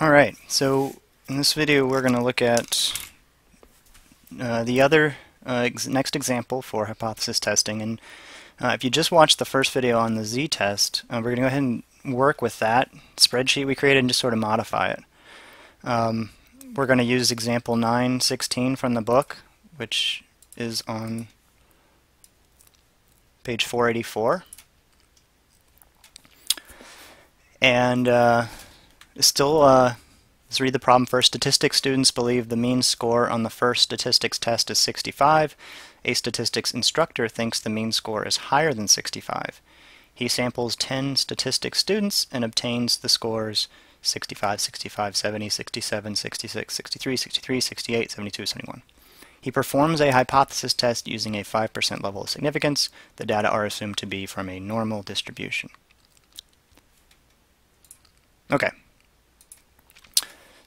Alright, so in this video we're going to look at uh, the other uh, ex next example for hypothesis testing and uh, if you just watched the first video on the z-test uh, we're going to go ahead and work with that spreadsheet we created and just sort of modify it. Um, we're going to use example 916 from the book which is on page 484 and uh, still, uh, let's read the problem first. Statistics students believe the mean score on the first statistics test is 65. A statistics instructor thinks the mean score is higher than 65. He samples 10 statistics students and obtains the scores 65, 65, 70, 67, 66, 63, 63, 68, 72, 71. He performs a hypothesis test using a 5% level of significance. The data are assumed to be from a normal distribution. Okay,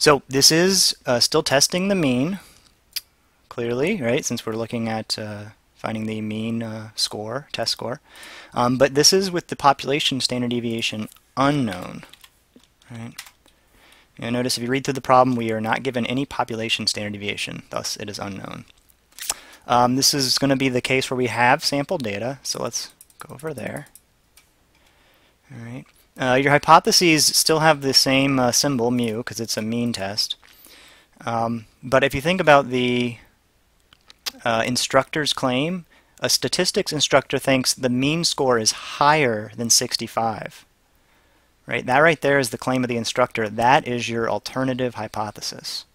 so this is uh, still testing the mean, clearly, right, since we're looking at uh, finding the mean uh, score, test score. Um, but this is with the population standard deviation unknown, right? You notice if you read through the problem, we are not given any population standard deviation, thus it is unknown. Um, this is going to be the case where we have sample data, so let's go over there. All right. Uh, your hypotheses still have the same uh, symbol, mu, because it's a mean test. Um, but if you think about the uh, instructor's claim, a statistics instructor thinks the mean score is higher than 65. Right? That right there is the claim of the instructor. That is your alternative hypothesis.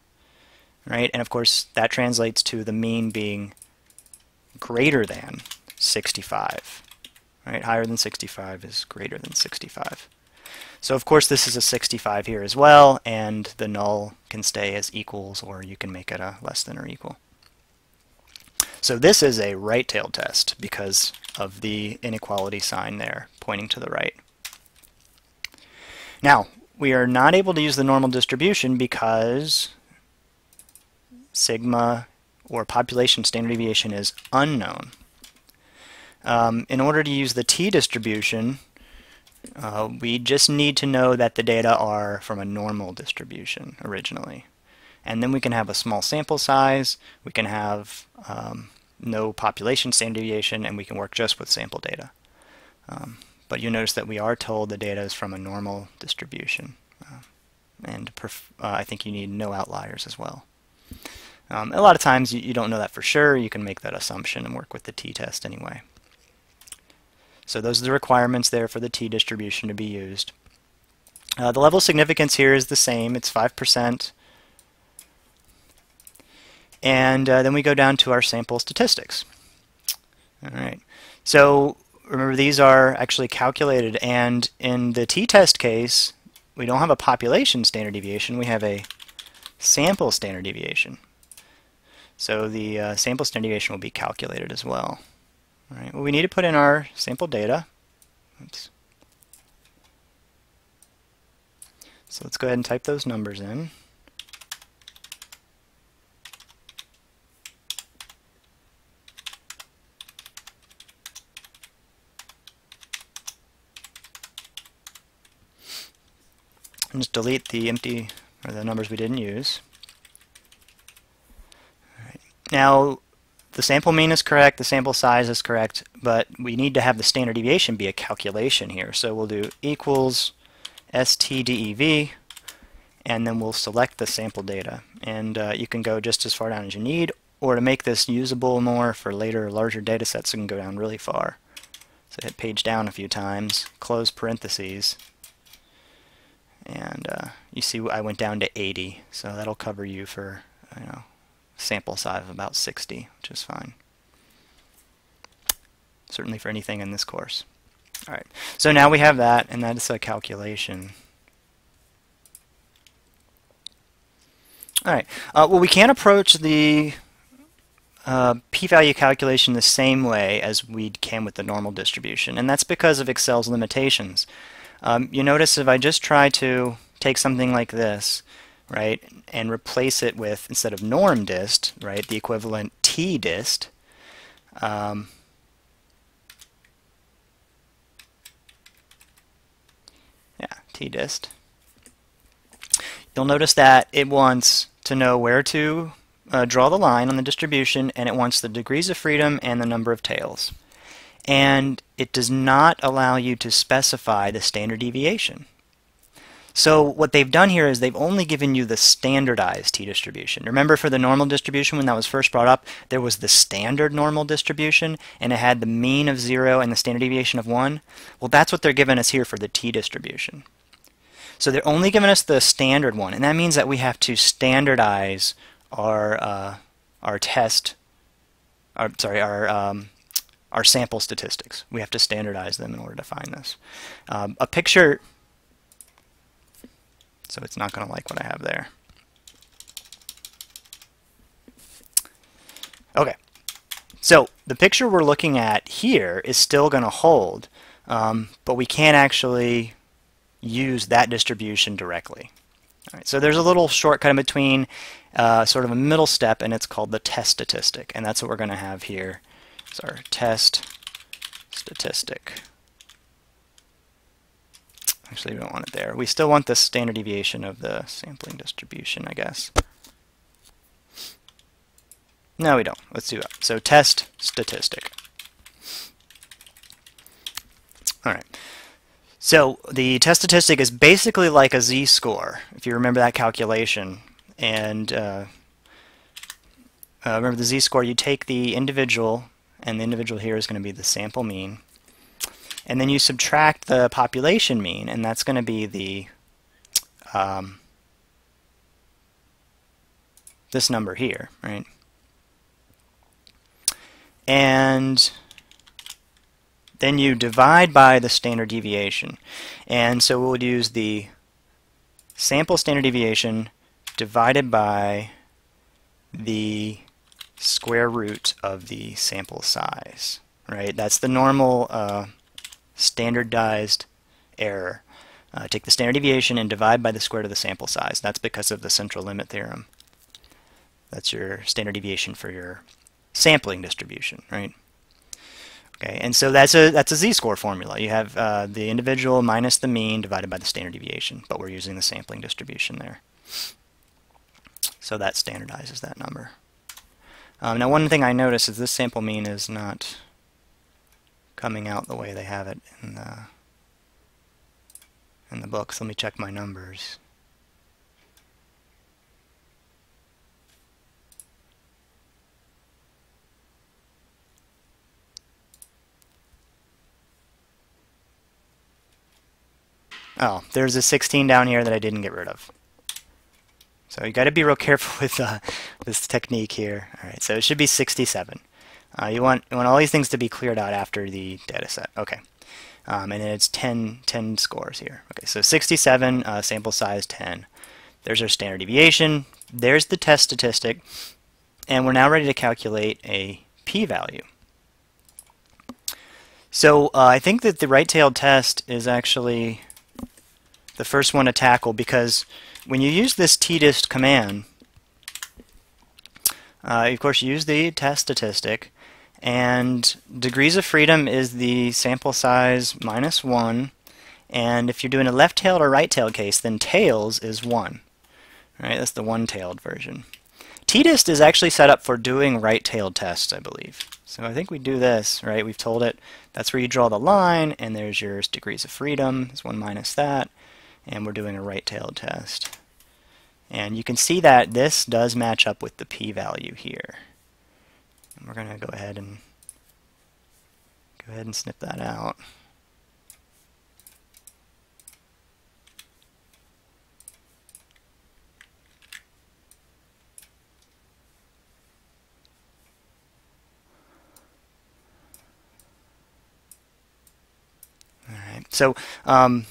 Right? And of course, that translates to the mean being greater than 65. Right? Higher than 65 is greater than 65. So of course this is a 65 here as well, and the null can stay as equals, or you can make it a less than or equal. So this is a right-tailed test because of the inequality sign there pointing to the right. Now, we are not able to use the normal distribution because sigma or population standard deviation is unknown. Um, in order to use the t-distribution, uh, we just need to know that the data are from a normal distribution originally. And then we can have a small sample size, we can have um, no population standard deviation, and we can work just with sample data. Um, but you notice that we are told the data is from a normal distribution. Uh, and uh, I think you need no outliers as well. Um, a lot of times you, you don't know that for sure. You can make that assumption and work with the t-test anyway. So those are the requirements there for the t-distribution to be used. Uh, the level of significance here is the same. It's 5%. And uh, then we go down to our sample statistics. All right. So remember, these are actually calculated. And in the t-test case, we don't have a population standard deviation. We have a sample standard deviation. So the uh, sample standard deviation will be calculated as well. All right, well, we need to put in our sample data. Oops. So let's go ahead and type those numbers in. And just delete the empty, or the numbers we didn't use. Now, the sample mean is correct, the sample size is correct, but we need to have the standard deviation be a calculation here. So we'll do equals stdev, and then we'll select the sample data. And uh, you can go just as far down as you need, or to make this usable more for later larger data sets, you can go down really far. So hit page down a few times, close parentheses, and uh, you see I went down to 80, so that'll cover you for, you know, sample size of about 60, which is fine. Certainly for anything in this course. All right, so now we have that, and that is a calculation. All right, uh, well, we can't approach the uh, p-value calculation the same way as we can with the normal distribution, and that's because of Excel's limitations. Um, you notice if I just try to take something like this, right, and replace it with, instead of norm dist, right, the equivalent t dist, um, yeah, t dist, you'll notice that it wants to know where to uh, draw the line on the distribution, and it wants the degrees of freedom and the number of tails. And it does not allow you to specify the standard deviation. So what they've done here is they've only given you the standardized t-distribution. Remember for the normal distribution when that was first brought up, there was the standard normal distribution and it had the mean of 0 and the standard deviation of 1? Well, that's what they're giving us here for the t-distribution. So they're only giving us the standard one, and that means that we have to standardize our uh, our test, our sorry, our um, our sample statistics. We have to standardize them in order to find this. Um, a picture so it's not going to like what I have there. Okay, so the picture we're looking at here is still going to hold, um, but we can't actually use that distribution directly. All right, so there's a little shortcut in between, uh, sort of a middle step, and it's called the test statistic, and that's what we're going to have here. It's our test statistic. Actually, we don't want it there. We still want the standard deviation of the sampling distribution, I guess. No, we don't. Let's do that. So test statistic. All right. So the test statistic is basically like a z-score, if you remember that calculation. And uh, uh, remember the z-score, you take the individual, and the individual here is going to be the sample mean, and then you subtract the population mean, and that's going to be the um, this number here, right? And then you divide by the standard deviation. And so we would use the sample standard deviation divided by the square root of the sample size, right? That's the normal uh, standardized error. Uh, take the standard deviation and divide by the square root of the sample size. That's because of the central limit theorem. That's your standard deviation for your sampling distribution, right? Okay, and so that's a that's a z-score formula. You have uh, the individual minus the mean divided by the standard deviation, but we're using the sampling distribution there. So that standardizes that number. Um, now one thing I notice is this sample mean is not coming out the way they have it in the in the books. Let me check my numbers. Oh, there's a 16 down here that I didn't get rid of. So you got to be real careful with uh, this technique here. All right, so it should be 67. Uh, you want you want all these things to be cleared out after the data set. Okay. Um, and then it's 10, 10 scores here. Okay, so 67, uh, sample size 10. There's our standard deviation. There's the test statistic. And we're now ready to calculate a p-value. So uh, I think that the right-tailed test is actually the first one to tackle because when you use this tdist command, uh, of course you use the test statistic, and degrees of freedom is the sample size minus 1. And if you're doing a left-tailed or right-tailed case, then tails is 1. Right, that's the one-tailed version. TDIST is actually set up for doing right-tailed tests, I believe. So I think we do this, right? We've told it that's where you draw the line, and there's your degrees of freedom. There's 1 minus that. And we're doing a right-tailed test. And you can see that this does match up with the p-value here. We're going to go ahead and go ahead and snip that out. All right. So um,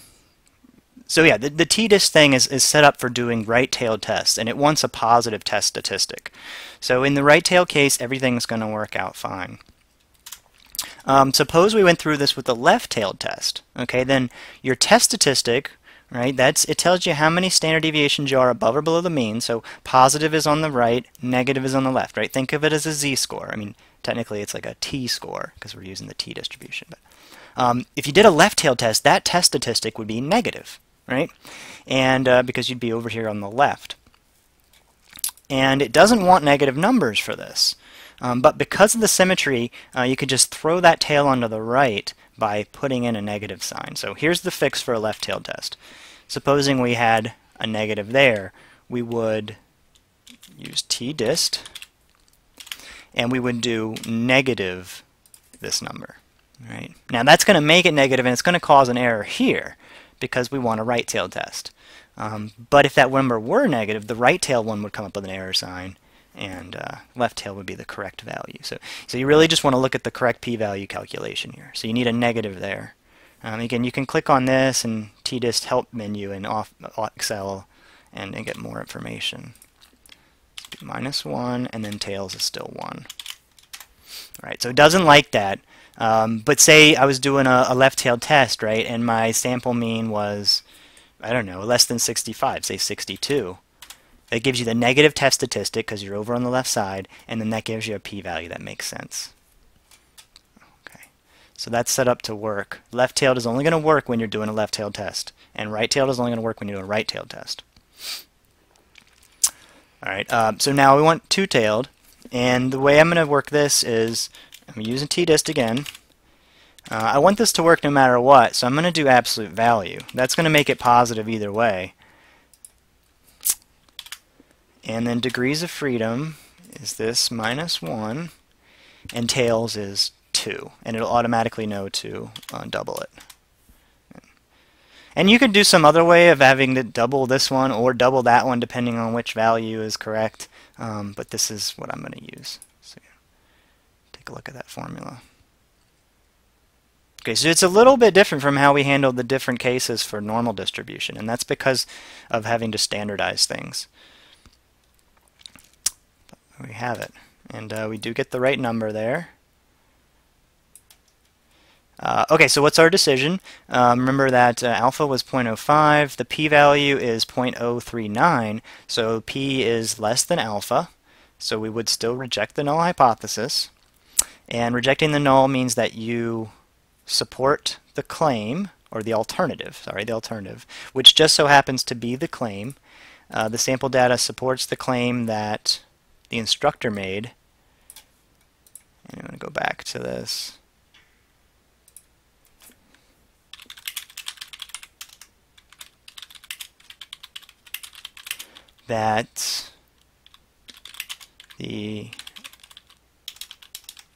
so yeah, the, the TDIST thing is, is set up for doing right-tailed tests, and it wants a positive test statistic. So in the right-tailed case, everything's going to work out fine. Um, suppose we went through this with the left-tailed test. Okay, then your test statistic, right, that's it tells you how many standard deviations you are above or below the mean. So positive is on the right, negative is on the left, right? Think of it as a z-score. I mean, technically it's like a t-score because we're using the t distribution. But um, if you did a left-tailed test, that test statistic would be negative right? And uh, because you'd be over here on the left. And it doesn't want negative numbers for this. Um, but because of the symmetry, uh, you could just throw that tail onto the right by putting in a negative sign. So here's the fix for a left-tailed test. Supposing we had a negative there, we would use tdist, and we would do negative this number. Right? Now that's going to make it negative, and it's going to cause an error here because we want a right tail test. Um, but if that number were negative, the right tail one would come up with an error sign, and uh, left tail would be the correct value. So, so you really just want to look at the correct p-value calculation here. So you need a negative there. Um, again, you can click on this and tdist help menu in off Excel and, and get more information. minus 1, and then tails is still 1. All right, so it doesn't like that. Um, but say I was doing a, a left-tailed test, right, and my sample mean was, I don't know, less than 65, say 62. That gives you the negative test statistic because you're over on the left side, and then that gives you a p-value that makes sense. Okay, so that's set up to work. Left-tailed is only going to work when you're doing a left-tailed test, and right-tailed is only going to work when you're doing a right-tailed test. All right, um, so now we want two-tailed, and the way I'm going to work this is I'm using tdist again. Uh, I want this to work no matter what, so I'm going to do absolute value. That's going to make it positive either way. And then degrees of freedom is this minus 1, and tails is 2. And it'll automatically know to uh, double it. And you could do some other way of having to double this one or double that one depending on which value is correct. Um, but this is what I'm going to use. Take a look at that formula. Okay, so it's a little bit different from how we handled the different cases for normal distribution, and that's because of having to standardize things we have it. And uh, we do get the right number there. Uh, okay, so what's our decision? Um, remember that uh, alpha was 0.05, the p-value is 0.039, so p is less than alpha, so we would still reject the null hypothesis. And rejecting the null means that you support the claim, or the alternative, sorry, the alternative, which just so happens to be the claim. Uh, the sample data supports the claim that the instructor made. And I'm going to go back to this. That the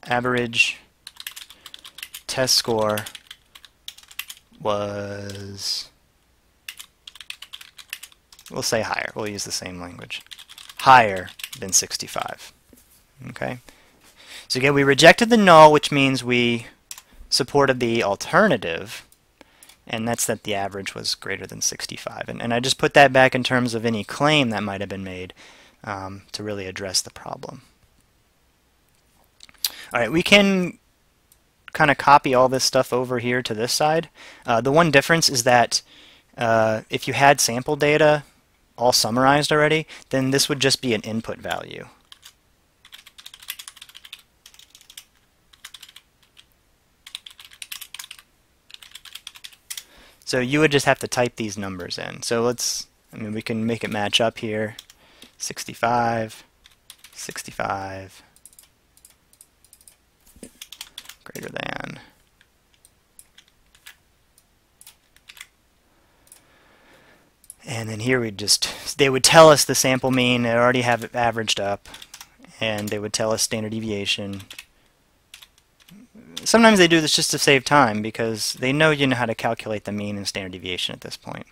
average test score was, we'll say higher, we'll use the same language, higher than 65. Okay. So again, we rejected the null, which means we supported the alternative, and that's that the average was greater than 65. And, and I just put that back in terms of any claim that might have been made um, to really address the problem. All right, we can kind of copy all this stuff over here to this side. Uh, the one difference is that uh, if you had sample data all summarized already, then this would just be an input value. So you would just have to type these numbers in. So let's, I mean, we can make it match up here. 65, 65, greater than And then here we just, they would tell us the sample mean, they already have it averaged up, and they would tell us standard deviation. Sometimes they do this just to save time because they know you know how to calculate the mean and standard deviation at this point.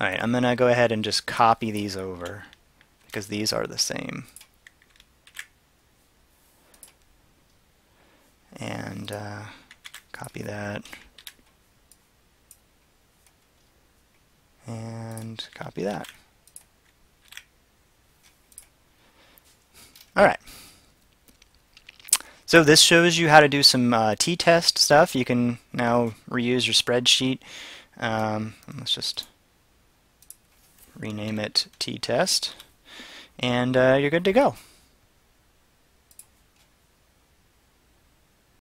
Alright, I'm going to go ahead and just copy these over because these are the same. And uh, copy that. and copy that. All right. So this shows you how to do some uh, t-test stuff. You can now reuse your spreadsheet. Um, let's just rename it t-test, and uh, you're good to go.